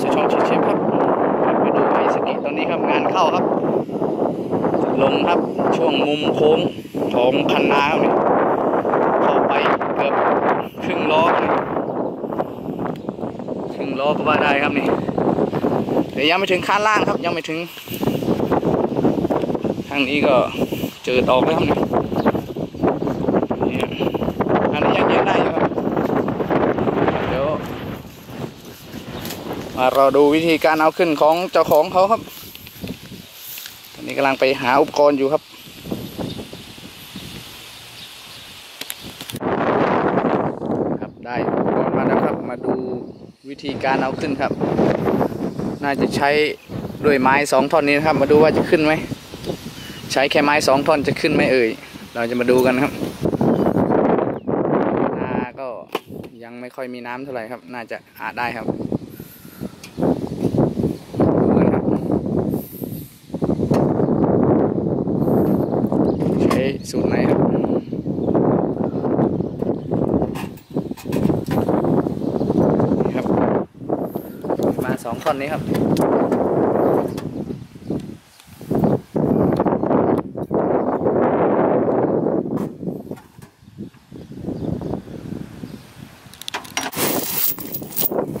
สู่ช่องชิดเชฟครับครับไปดูไอสกิตอนนี้ครับงานเข้าครับ ลงครับช่วงมุมโค้งของคันนาครับนี่เข้าไปเกือบครึ่งล้อครับนี่ครึ่งล้อก็ว่าได้ครับนี่แต่ยังไม่ถึงข้างล่างครับยังไม่ถึง ทางนี้ก็เจอตอกแล้วครับนี่นี่อันนี้ยังเย็นได้อยู่ครับ เดี๋ยว มารอดูวิธีการเอาขึ้นของเจ้าของเขาครับ ตอนนี้กำลังไปหาอุปกรณ์อยู่ครับ ครับได้อุปกรณ์มาแล้วครับ มาดูวิธีการเอาขึ้นครับ น่าจะใช้ด้วยไม้สองท่อนนี้นะครับ มาดูว่าจะขึ้นไหม ใช้แค่ไม้สองท่อนจะขึ้นไหมเอ่ย เราจะมาดูกันครับนาก็ยังไม่ค่อยมีน้ำเท่าไหร่ครับ น่าจะอาจได้ครับดูกันครับ ใช้สูตรไหนครับ นี่ครับ มาสอง ท่อนนี้ครับ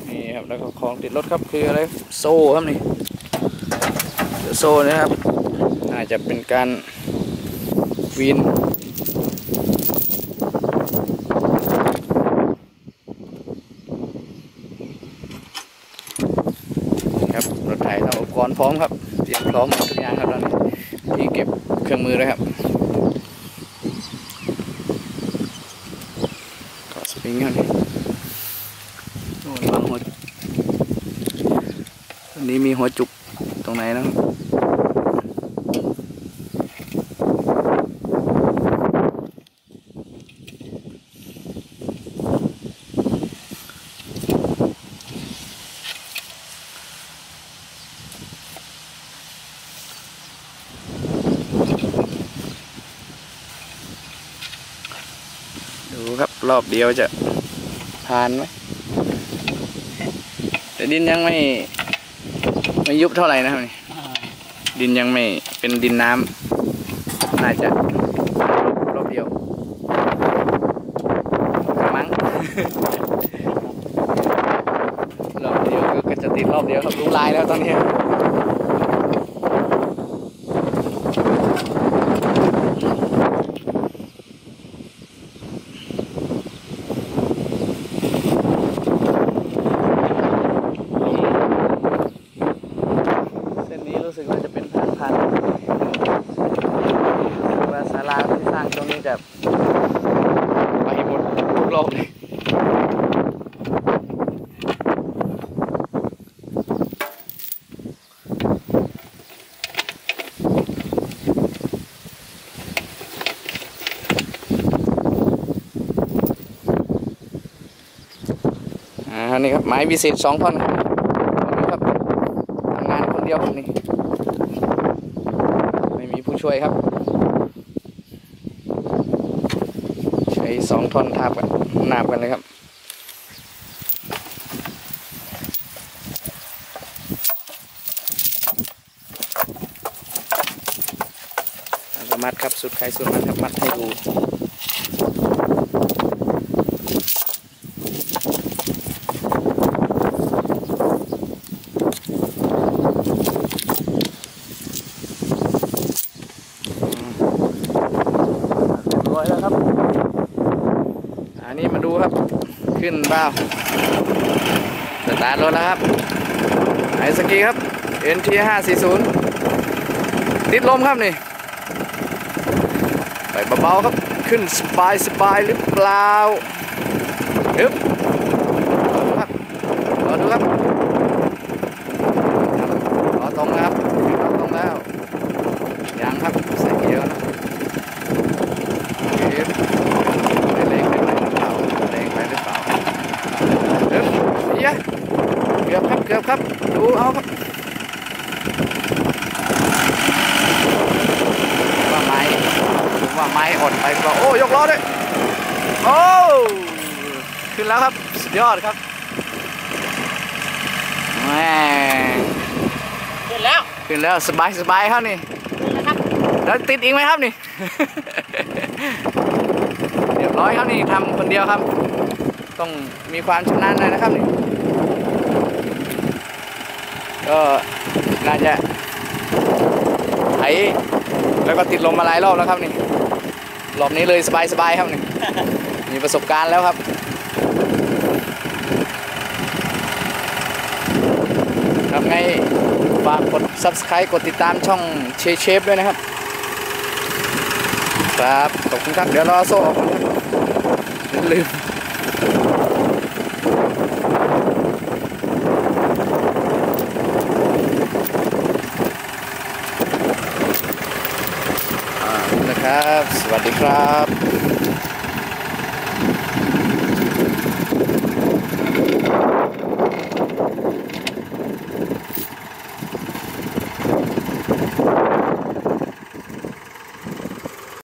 นี่ครับแล้วก็ของติดรถครับคืออะไรโซ่ครับนี่โซ่นะครับน่าจจะเป็นการวีนนี่ครับรถไถทำอุปกรณ์ พร้อมครับเตรียมพร้อมหมดทุกอย่างครับตอนนี้ที่เก็บเครื่องมือเลยครับก็สปริงครับนี่โอ้วางหัวอันนี้มีหัวจุกตรงไหนนะครับดูค รอบเดียวจะผ่านไหมแต่ดินยังไม่ ไม่ยุบเท่าไหร่นะครับนี่ดินยังไม่เป็นดินน้ำน่าจะรอบเดียวมั้งรอบเดียวก็จะติดรอบเดียวครับรู้ลายแล้วตอนนี้เสึกว่าจะเป็นทางผ่านว่าศาลาที่สร้างตรงนี้จะไปหมดทุกรอบเลยอ่านี่ครับไม้วิเศษสองท่อนครับทำงานคนเดียวครับนี่ไม่มีผู้ ช่วยครับ ใช้สองท่อนทาบกันนาบกันเลยครับมัดครับสุดใครสุดมันครับมัดให้ดู ร้อยแล้วครับ อันนี้มาดู ครับ ขึ้นเปล่าสตาร์ทรถแล้วครับไอสกีครับ NT 540ติดลมครับนี่ไปเบาๆครับขึ้นสบายสบายหรือเปล่าฮึบรอดูครับรอดูครับรอตรงนะครับรอตรงแล้วยังครับใส่เกียร์นะ เอ๊ะไม่แรงไปไหมหรือเปล่าแรงไปหรือเปล่าเอ๊ะเหี้ยเกือบครับเกือบครับ ดู เอาครับว่าไม้ผมว่าไม้อ่อนไปก็โอ้ยกล้อด้วยโอ้ขึ้นแล้วครับสุดยอดครับอืแหม่ขึ้นแล้วขึ้นแล้วสบายสบายครับนี่ขึ้นแล้วครับแล้วติดอีกไหมครับนี่ เรียบร้อยครับนี่ทำคนเดียวครับ ต้องมีความชำนาญหน่อยนะครับนี่ ก็น่าจะไถแล้วก็ติดลมมาหลายรอบแล้วครับนี่รอบนี้เลยสบายสบายๆครับนี่มีประสบการณ์แล้วครับครับไงฝากกด subscribe กดติดตามช่องเชฟเชฟด้วยนะครับ ครับ ขอบคุณครับ เดี๋ยวรอโซ่ออกก่อนครับลืมอ่านะครับ สวัสดีครับ